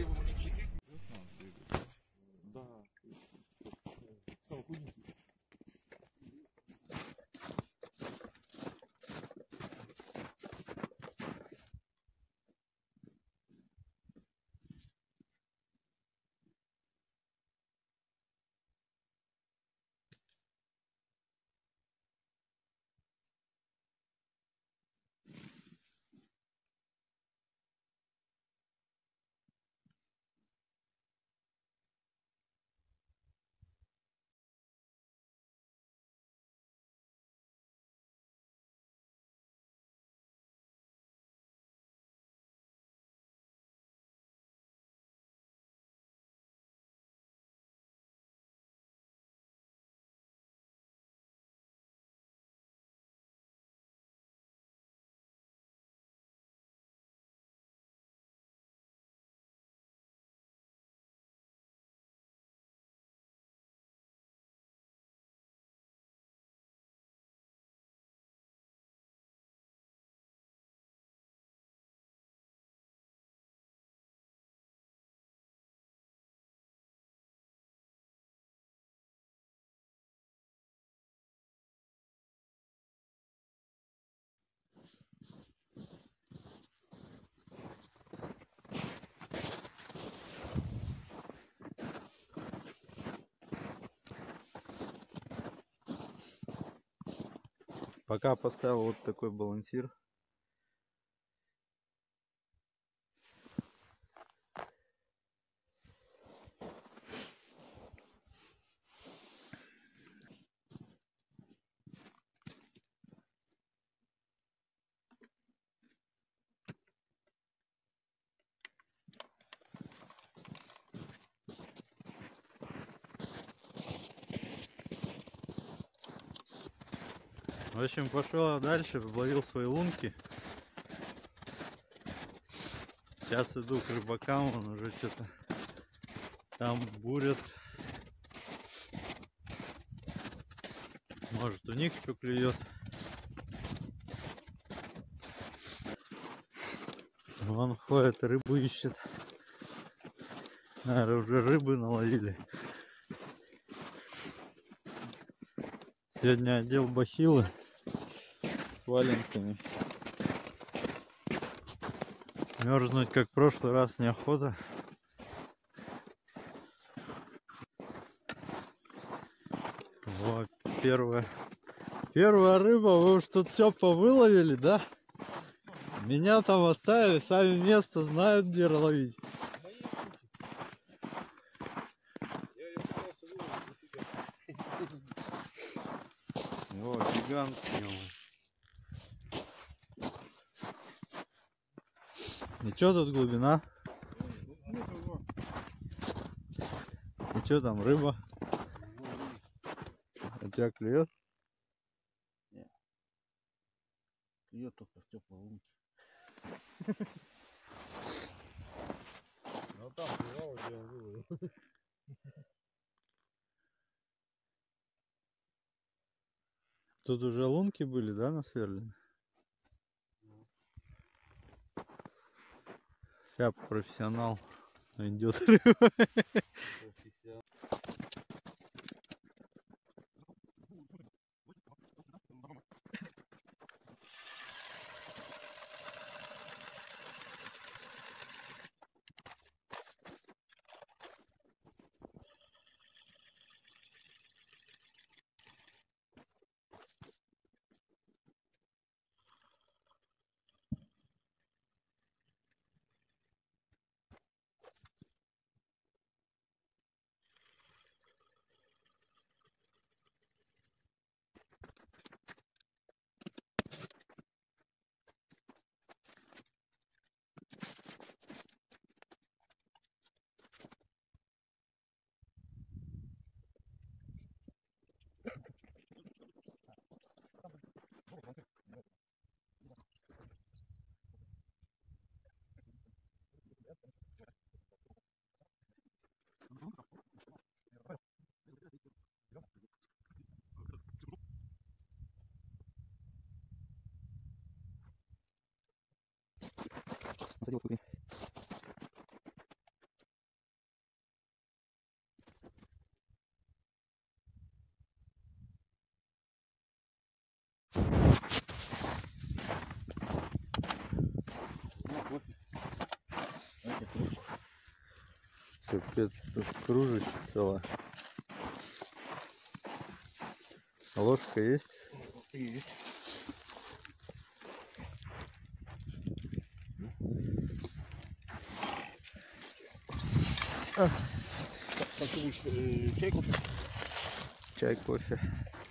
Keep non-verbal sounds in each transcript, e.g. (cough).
Да. Пока поставил вот такой балансир. В общем, пошел дальше, ловил свои лунки. Сейчас иду к рыбакам, он уже что-то там бурят. Может у них что клюет. Вон ходит, рыбу ищет. Наверное, уже рыбы наловили. Сегодня одел бахилы валенками. Мерзнуть, как в прошлый раз, неохота. Вот, первая. Первая рыба, вы уж тут все повыловили, да? Меня там оставили, сами место знают, где ловить. О, гигантский он. Чё тут глубина? И чё там, рыба? У тебя клюет? Клюет только в теплой лунке. Ну там плевал, где он выловил. Тут уже лунки были, да, насверлены? Сейчас профессионал идет. (laughs) Профессионал. Задел, сколько Капец, тут кружище целое. А ложка есть? Есть. Э, чай купить? Чай, кофе.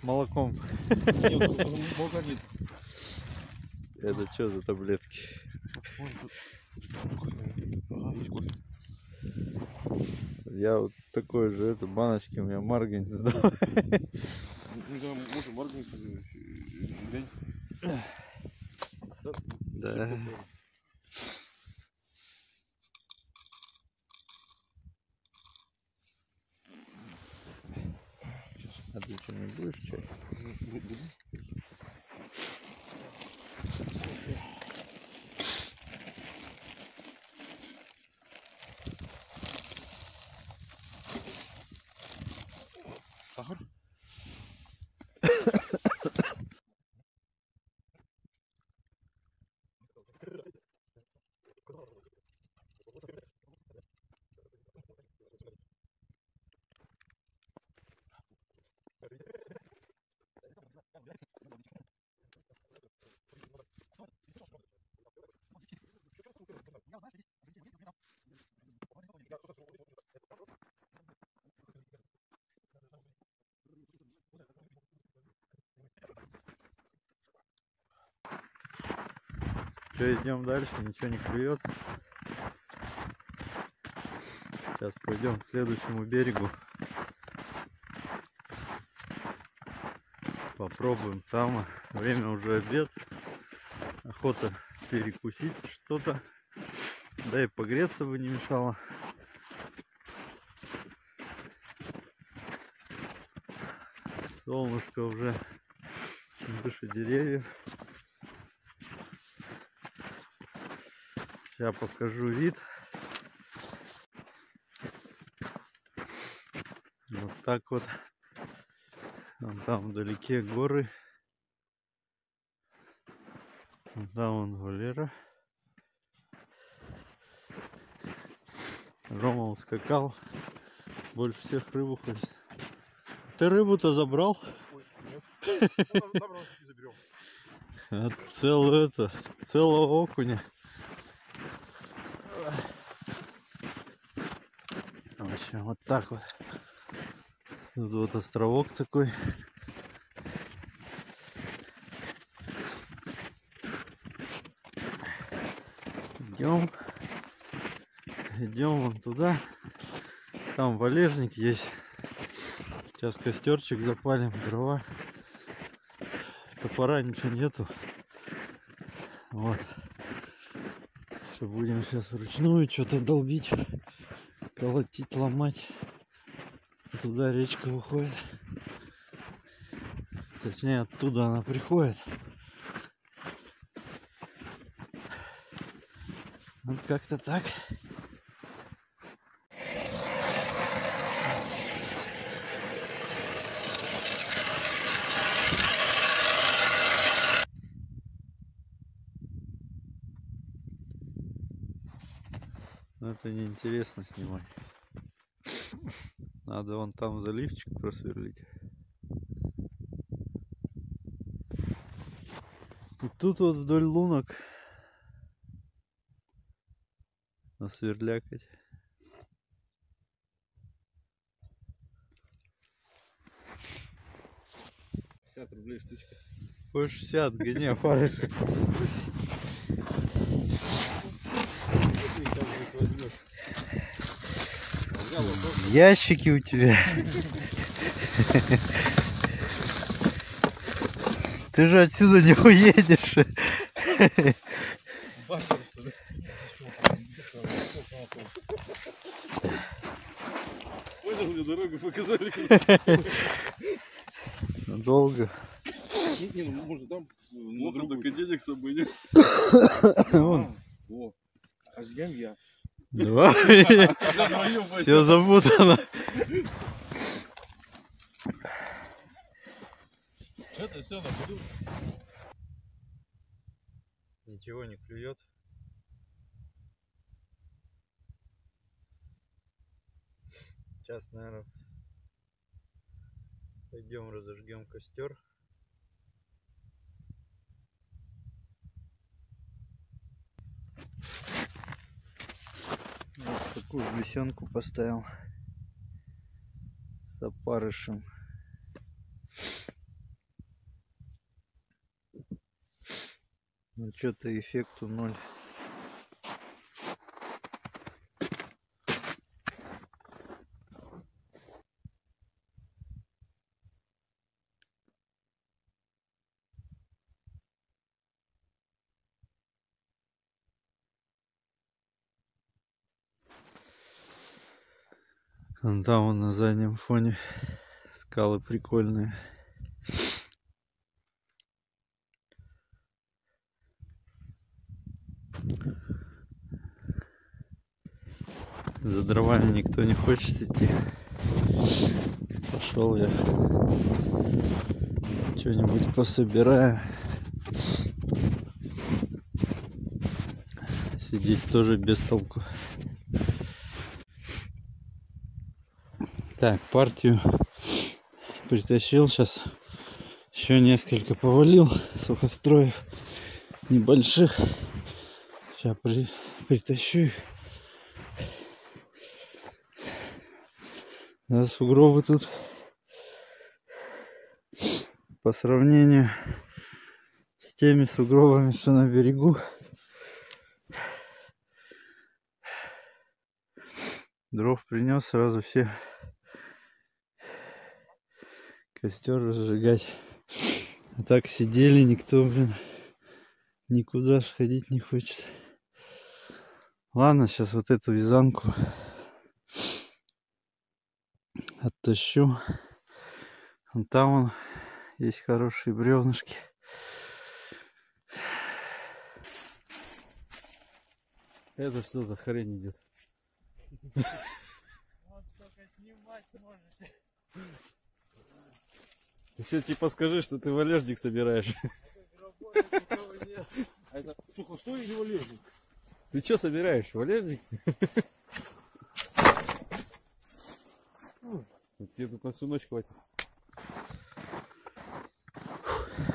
Молоком. Молока нет. Это что за таблетки? Вон тут кофе. Ага, есть кофе. Я вот такой же, это баночки у меня марганец глянь. (laughs) Да. А ты что, не будешь чай? Что, идем дальше? Ничего не клюет. Сейчас пойдем к следующему берегу. Попробуем там. Время уже обед. Охота перекусить что-то. Да и погреться бы не мешало. Солнышко уже выше деревьев. Сейчас покажу вид. Вот так вот. Вон там вдалеке горы. Вон Там вон Валера. Рома ускакал. Больше всех рыбу хочет. Ты рыбу-то забрал? Ой, нет. Ну, добро, заберем. А целую это, целого окуня. В общем, вот так вот. Тут вот островок такой. Идем. Идем вон туда. Там валежник есть. Сейчас костерчик запалим, дрова. Топора ничего нету. Вот. Что будем сейчас вручную что-то долбить, колотить, ломать. Туда речка уходит. Точнее, оттуда она приходит. Вот как-то так. Но это неинтересно снимать. Надо вон там заливчик просверлить. И тут вот вдоль лунок насверлякать. Рублей штучка. По 60 гони опарыш. Ты как здесь возьмешь? Взял вот тот, Ящики у тебя. Ты же отсюда не уедешь. Понял, мне дорогу показали. Долго. Не, не, ну можно там. Плохо, только денег с собой нет. Вон. О, а съем я. Давай. Все запутано. Ничего не клюет. Сейчас, наверное, пойдем разожгем костер. Вот такую бесенку поставил с опарышем. Ну что-то эффекту ноль. Вон там вон на заднем фоне скалы прикольные. За дровами никто не хочет идти. Пошел я. Что-нибудь пособираю. Сидеть тоже без толку. Так, партию притащил сейчас. Еще несколько повалил сухостроев небольших. Сейчас при, притащу их. Да, сугробы тут по сравнению с теми сугробами, что на берегу. Дров принес сразу все костер разжигать. А так сидели, никто, блин, никуда сходить не хочет. Ладно, сейчас вот эту вязанку оттащу. Вон там он есть хорошие бревнышки. Это что за хрень идет? Вот только снимать можете. Еще типа скажи, что ты валежник собираешь. А это сухостой или валежник? Ты что собираешь, валежник? Тебе тут на всю ночь хватит.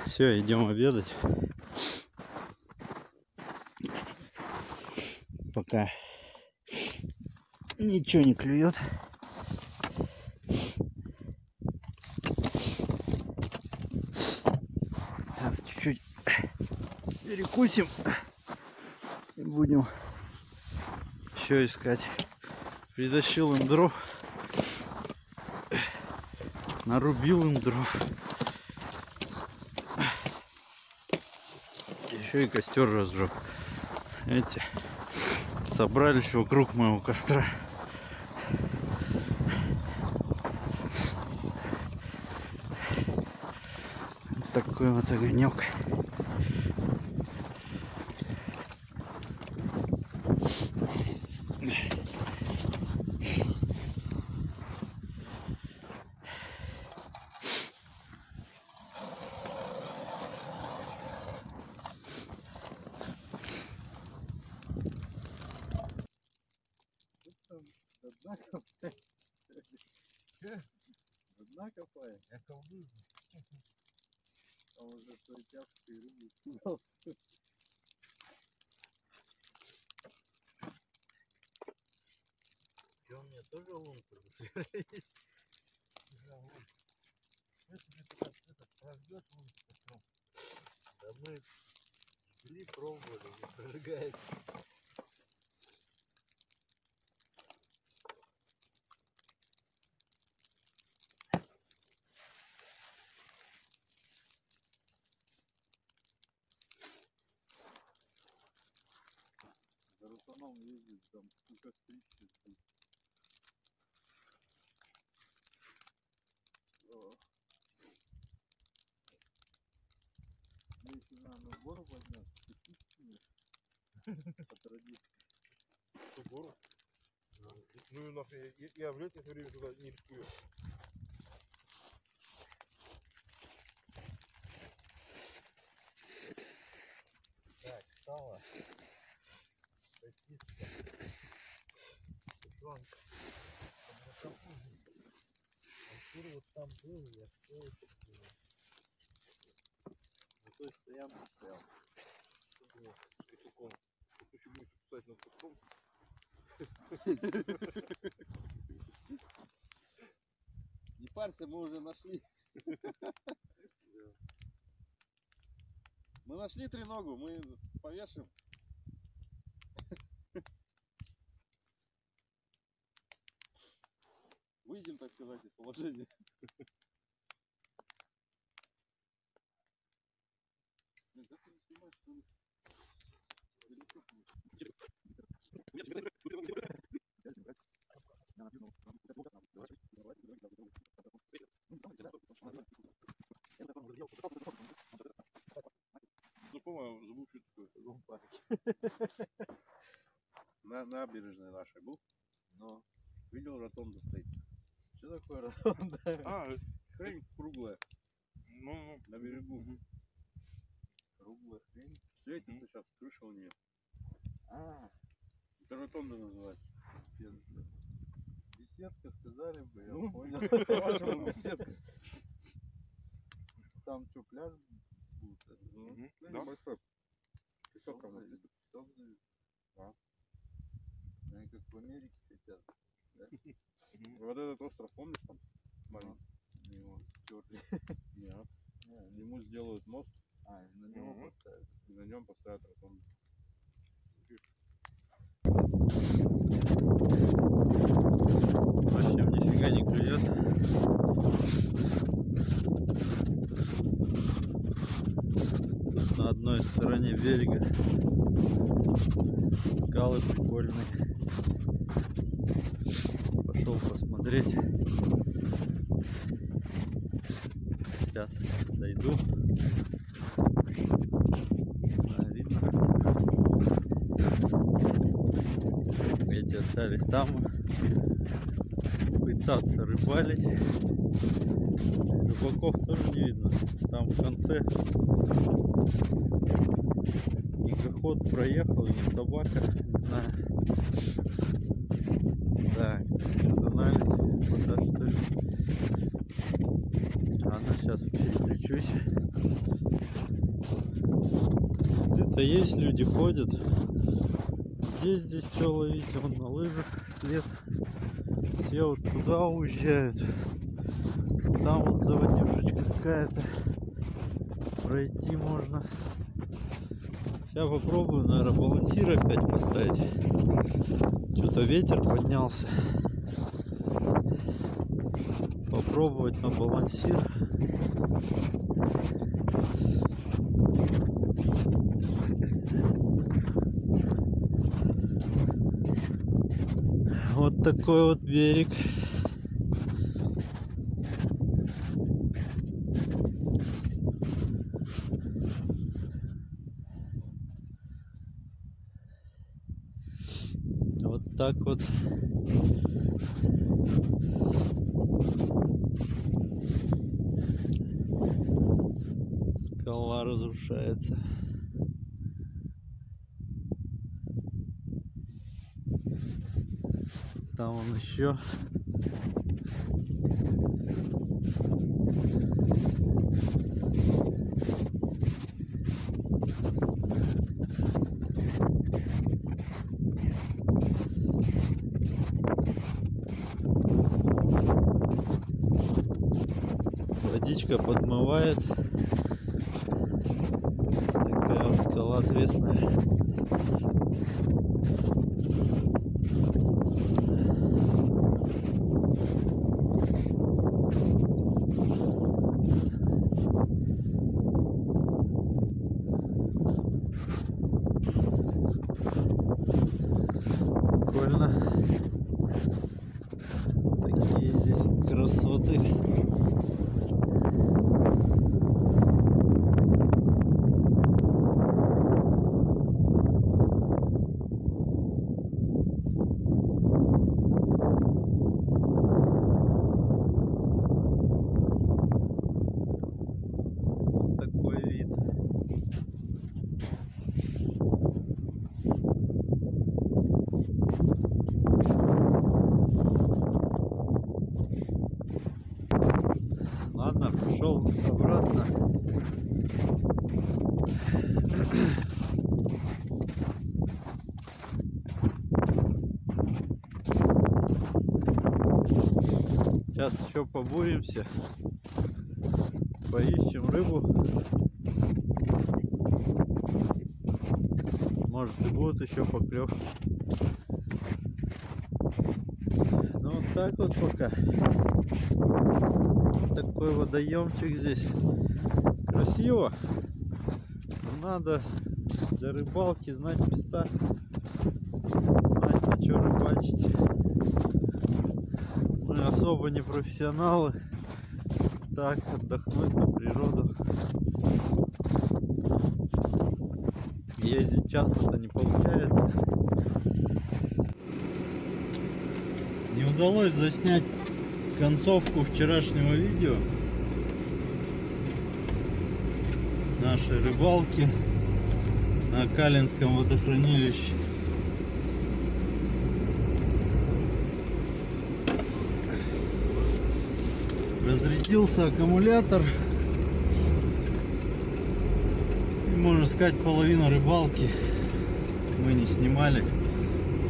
Все, идем обедать. Пока ничего не клюет. Сейчас чуть-чуть перекусим. И будем еще искать. Притащил им дров. Нарубил им дров. Еще и костер разжег. Эти собрались вокруг моего костра. Такой вот огонек. Одна копает. Одна копает. Я колдую. А уже той тяжкой рыбы испугался. Че, у меня тоже лунка собирает? Да мы жгли, пробовали, не прожигается. За рутаном ездит, там сколько стричь. Мне еще надо гору поднять, по традиции. Что, гору? Ну нахрен, я, я в летнее время туда не рискую. Так, сало. Сосиска. Тушенка. Артур вот там был, я стоял. На той стоянке стоял. Думал, с петухом. Кусать над куском. Не парься, мы уже нашли. Мы нашли треногу, мы повешим. Выйдем, так сказать, из положения. Блин, как ты не снимаешь, что ли? Далеко получилось. Знакомая, что такое. На набережной нашей был? Ну, Видел, ротонда стоит. что такое ротонда? А, Хрень круглая ну, ну, на берегу. Круглая хрень. Светится Мгм. сейчас крыша у нее. А, Это ротонда называется. Беседка. Беседка сказали бы, я Ну, понял. (laughs) Беседка. Там что, пляж будет? Ну, Да. небольшой. Песок там песок. Да. Они как в Америке хотят. Вот этот остров, помнишь там? Маленький. Они его стерли. Нет. Ему сделают мост, А, и на него поставят. и на нем поставят ротонду. Вообще нифига не клюет. На одной стороне берега скалы прикольные. Пошел посмотреть. Сейчас дойду. Видно. Эти остались там пытаться рыбалить. Рыбаков тоже не видно. Там в конце снегоход проехал, не собака, не знаю. Так, налить, вода что ли. Ладно, сейчас переключусь. Где-то есть люди ходят. Где здесь что ловить? На лыжах след. Все вот туда уезжают. Там вот заводюшечка какая-то. Пройти можно. Сейчас попробую, наверное, балансир опять поставить. Что-то ветер поднялся. Попробовать на балансир. Вот такой вот берег. Вот так вот. Скала разрушается. Там он еще. Водичка подмывает. обратно. Сейчас еще побуримся, поищем рыбу. Может и будут еще поклевки. Так вот пока. Такой водоемчик здесь. Красиво. Но надо для рыбалки знать места. Знать на что рыбачить. Мы особо не профессионалы. Так, отдохнуть на природу. Ездить часто-то не получается. Удалось заснять концовку вчерашнего видео нашей рыбалки на Калинском водохранилище. Разрядился аккумулятор. И, можно сказать, половина рыбалки мы не снимали.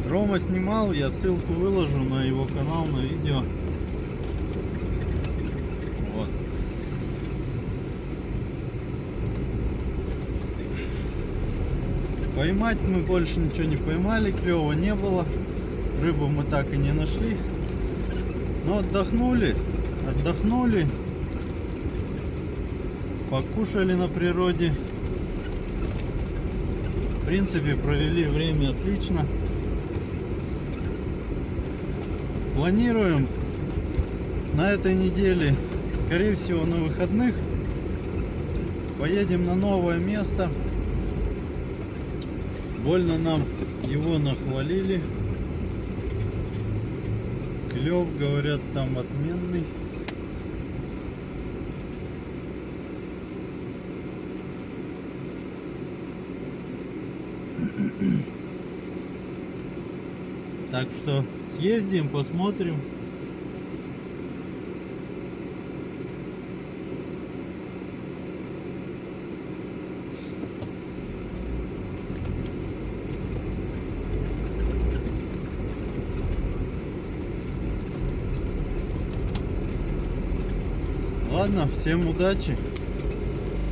Рома снимал, я ссылку выложу на его канал, на видео. Вот. Поймать мы больше ничего не поймали, клева не было. Рыбу мы так и не нашли. Но отдохнули, отдохнули. Покушали на природе. В принципе, провели время отлично. Планируем на этой неделе, скорее всего на выходных, поедем на новое место. Больно нам его нахвалили. Клев, говорят, там отменный. Так что съездим, посмотрим. Ладно, всем удачи.